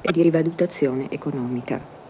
e di rivalutazione economica.